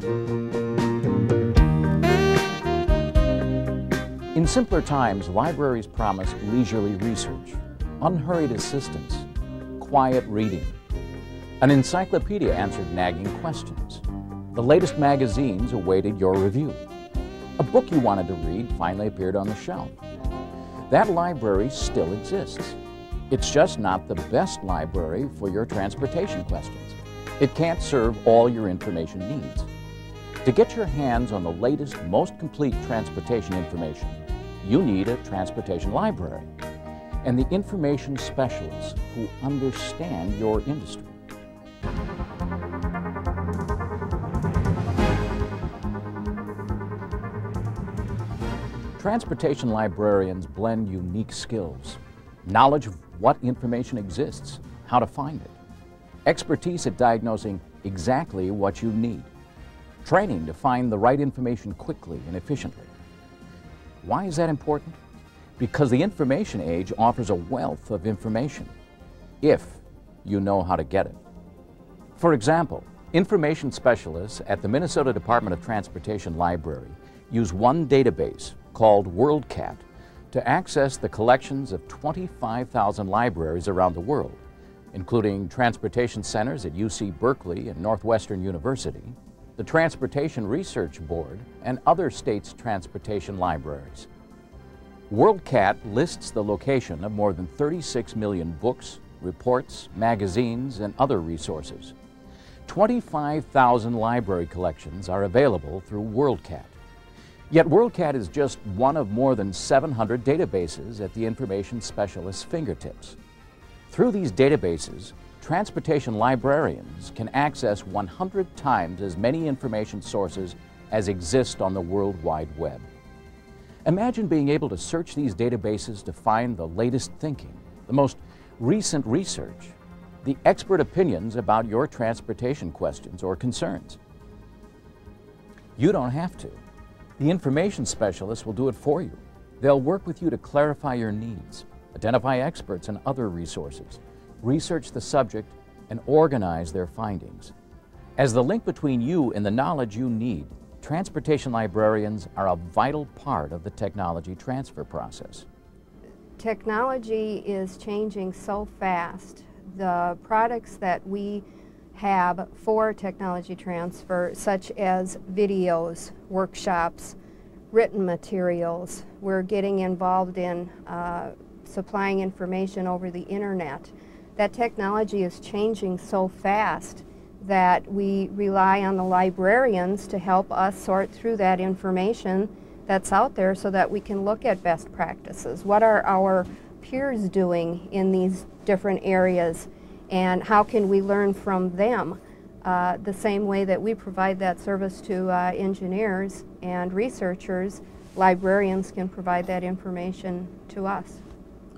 In simpler times, libraries promised leisurely research, unhurried assistance, quiet reading. An encyclopedia answered nagging questions. The latest magazines awaited your review. A book you wanted to read finally appeared on the shelf. That library still exists. It's just not the best library for your transportation questions. It can't serve all your information needs. To get your hands on the latest, most complete transportation information, you need a transportation library and the information specialists who understand your industry. Transportation librarians blend unique skills, knowledge of what information exists, how to find it, expertise at diagnosing exactly what you need, training to find the right information quickly and efficiently. Why is that important? Because the information age offers a wealth of information, if you know how to get it. For example, information specialists at the Minnesota Department of Transportation Library use one database called WorldCat to access the collections of 25,000 libraries around the world, including transportation centers at UC Berkeley and Northwestern University, the Transportation Research Board, and other states' transportation libraries. WorldCat lists the location of more than 36 million books, reports, magazines, and other resources. 25,000 library collections are available through WorldCat. Yet WorldCat is just one of more than 700 databases at the information specialist's fingertips. Through these databases, transportation librarians can access 100 times as many information sources as exist on the World Wide Web. Imagine being able to search these databases to find the latest thinking, the most recent research, the expert opinions about your transportation questions or concerns. You don't have to. The information specialists will do it for you. They'll work with you to clarify your needs, identify experts and other resources, research the subject, and organize their findings. As the link between you and the knowledge you need, transportation librarians are a vital part of the technology transfer process. Technology is changing so fast. The products that we have for technology transfer, such as videos, workshops, written materials. We're getting involved in uh, supplying information over the internet. That technology is changing so fast that we rely on the librarians to help us sort through that information that's out there so that we can look at best practices. What are our peers doing in these different areas and how can we learn from them? Uh, the same way that we provide that service to uh, engineers and researchers, librarians can provide that information to us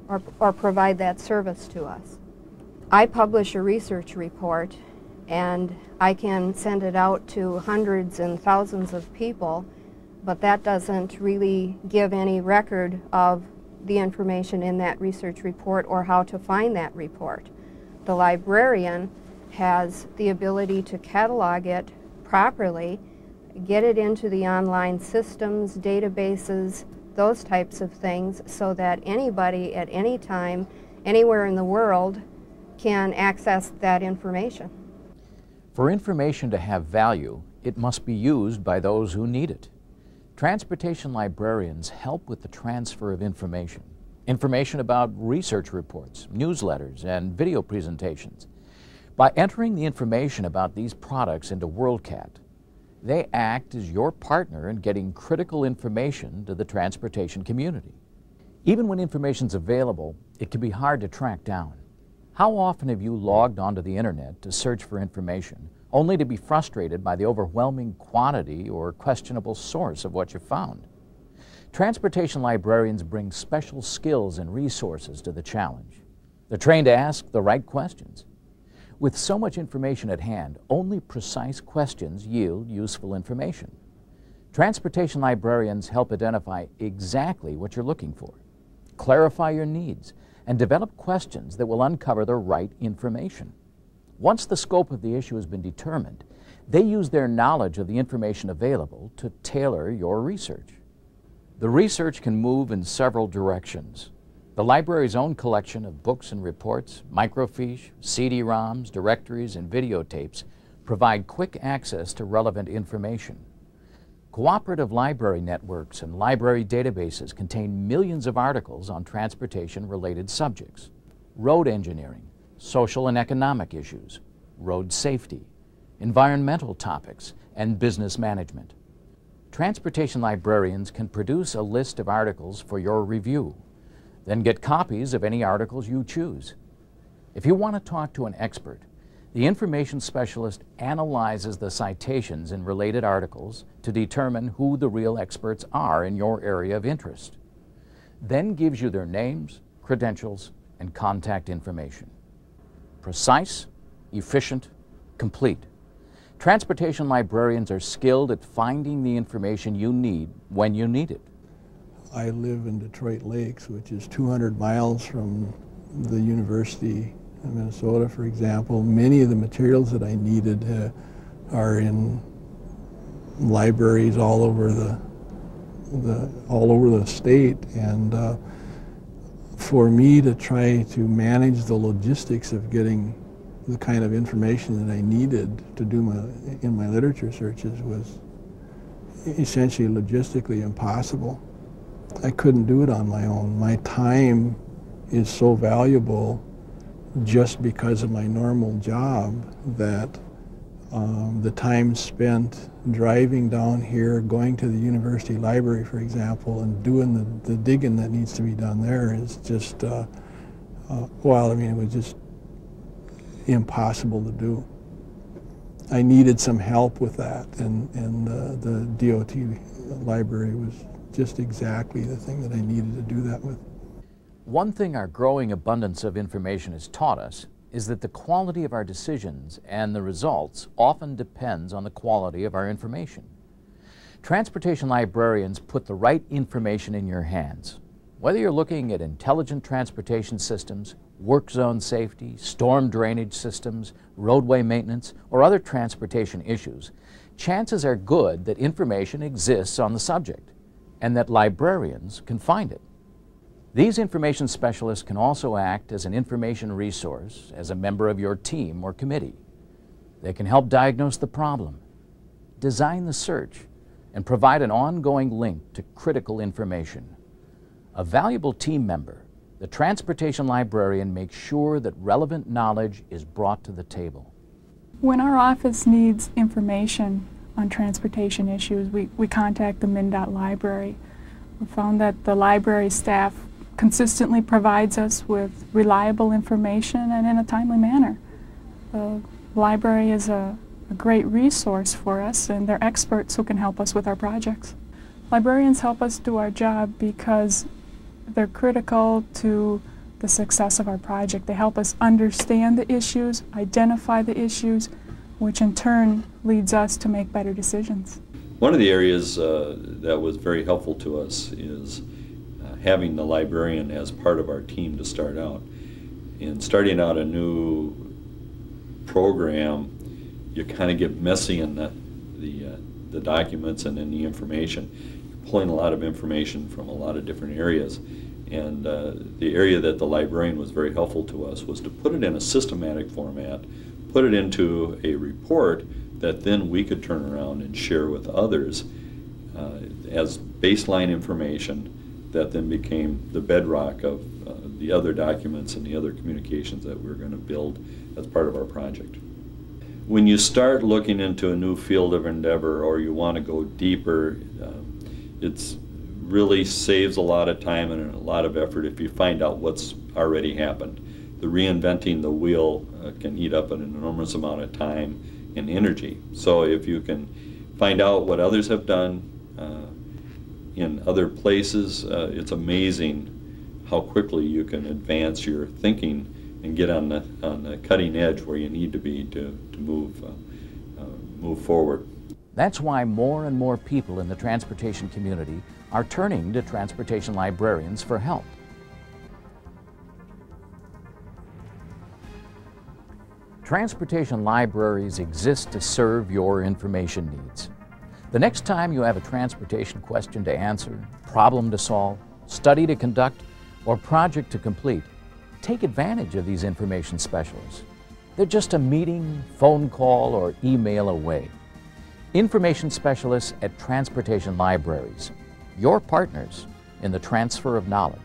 or, or provide that service to us. I publish a research report and I can send it out to hundreds and thousands of people, but that doesn't really give any record of the information in that research report or how to find that report. The librarian has the ability to catalog it properly, get it into the online systems, databases, those types of things, so that anybody at any time, anywhere in the world, can access that information. For information to have value, it must be used by those who need it. Transportation librarians help with the transfer of information information about research reports, newsletters, and video presentations. By entering the information about these products into WorldCat, they act as your partner in getting critical information to the transportation community. Even when information is available, it can be hard to track down. How often have you logged onto the internet to search for information only to be frustrated by the overwhelming quantity or questionable source of what you found? Transportation librarians bring special skills and resources to the challenge. They're trained to ask the right questions. With so much information at hand, only precise questions yield useful information. Transportation librarians help identify exactly what you're looking for, clarify your needs, and develop questions that will uncover the right information. Once the scope of the issue has been determined, They use their knowledge of the information available to tailor your research. The research can move in several directions. The library's own collection of books and reports, microfiche, CD-ROMs, directories, and videotapes provide quick access to relevant information. Cooperative library networks and library databases contain millions of articles on transportation-related subjects, road engineering, social and economic issues, road safety, environmental topics, and business management. Transportation librarians can produce a list of articles for your review, then get copies of any articles you choose. If you want to talk to an expert, the information specialist analyzes the citations in related articles to determine who the real experts are in your area of interest, then gives you their names, credentials, and contact information. Precise, efficient, complete. Transportation librarians are skilled at finding the information you need when you need it. I live in Detroit Lakes, which is 200 miles from the University of Minnesota, for example. Many of the materials that I needed uh, are in libraries all over the, the all over the state, and uh, for me to try to manage the logistics of getting the kind of information that I needed to do my in my literature searches was essentially logistically impossible. I couldn't do it on my own. My time is so valuable just because of my normal job that um, the time spent driving down here, going to the university library, for example, and doing the, the digging that needs to be done there is just, uh, uh, well, I mean, it was just impossible to do. I needed some help with that, and, and uh, the DOT library was just exactly the thing that I needed to do that with. One thing our growing abundance of information has taught us is that the quality of our decisions and the results often depends on the quality of our information. Transportation librarians put the right information in your hands. Whether you're looking at intelligent transportation systems, work zone safety, storm drainage systems, roadway maintenance, or other transportation issues, chances are good that information exists on the subject and that librarians can find it. These information specialists can also act as an information resource as a member of your team or committee. They can help diagnose the problem, design the search, and provide an ongoing link to critical information. A valuable team member the transportation librarian makes sure that relevant knowledge is brought to the table. When our office needs information on transportation issues, we, we contact the MnDOT library. We found that the library staff consistently provides us with reliable information and in a timely manner. The library is a, a great resource for us and they're experts who can help us with our projects. Librarians help us do our job because they're critical to the success of our project. They help us understand the issues, identify the issues, which in turn leads us to make better decisions. One of the areas uh, that was very helpful to us is having the librarian as part of our team to start out. In starting out a new program, you kind of get messy in the, the, uh, the documents and in the information. You're pulling a lot of information from a lot of different areas. And uh, the area that the librarian was very helpful to us was to put it in a systematic format, put it into a report that then we could turn around and share with others uh, as baseline information that then became the bedrock of uh, the other documents and the other communications that we we're going to build as part of our project. When you start looking into a new field of endeavor or you want to go deeper, uh, it's really saves a lot of time and a lot of effort if you find out what's already happened. The reinventing the wheel uh, can eat up an enormous amount of time and energy. So if you can find out what others have done uh, in other places, uh, it's amazing how quickly you can advance your thinking and get on the, on the cutting edge where you need to be to, to move, uh, uh, move forward. That's why more and more people in the transportation community are turning to transportation librarians for help. Transportation libraries exist to serve your information needs. The next time you have a transportation question to answer, problem to solve, study to conduct, or project to complete, take advantage of these information specialists. They're just a meeting, phone call, or email away. Information specialists at transportation libraries, your partners in the transfer of knowledge.